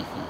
Words.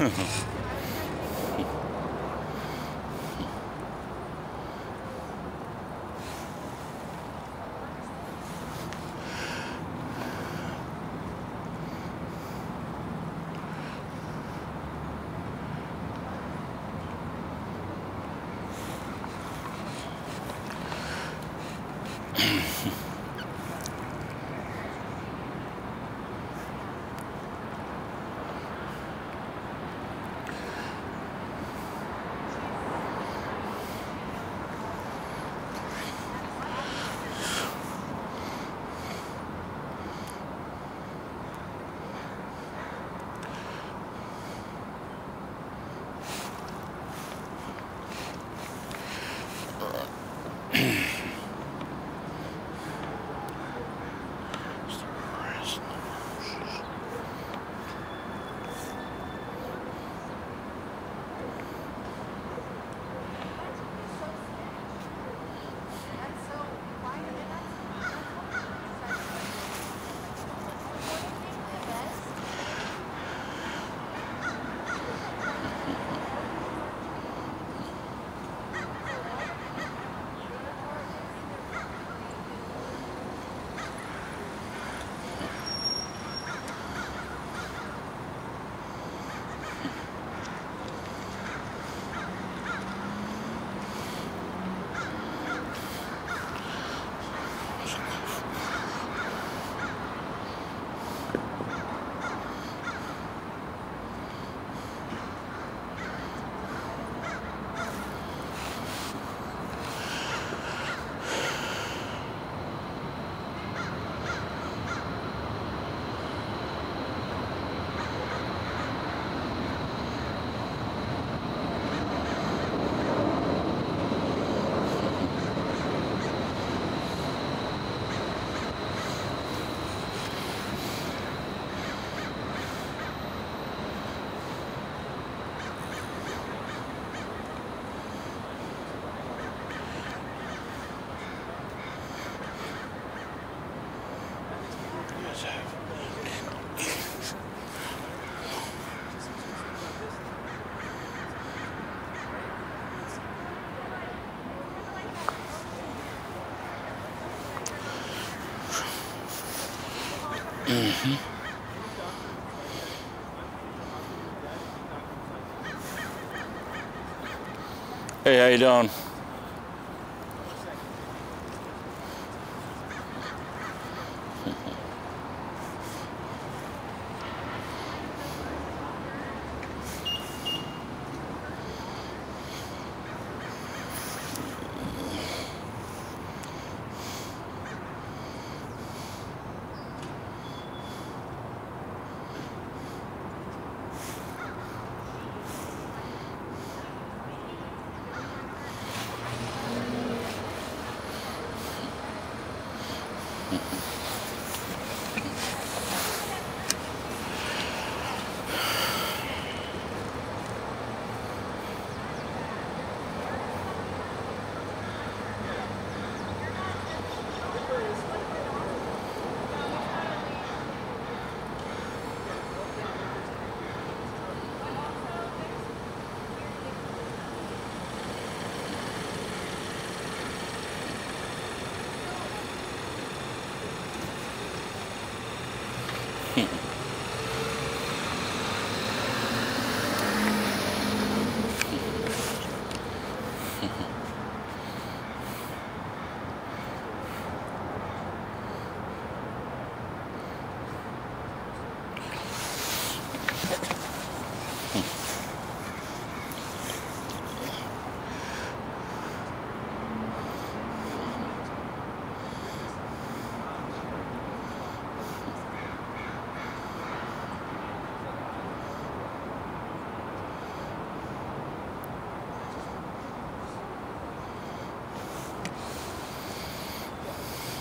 ハハハ。Hey, how you doing?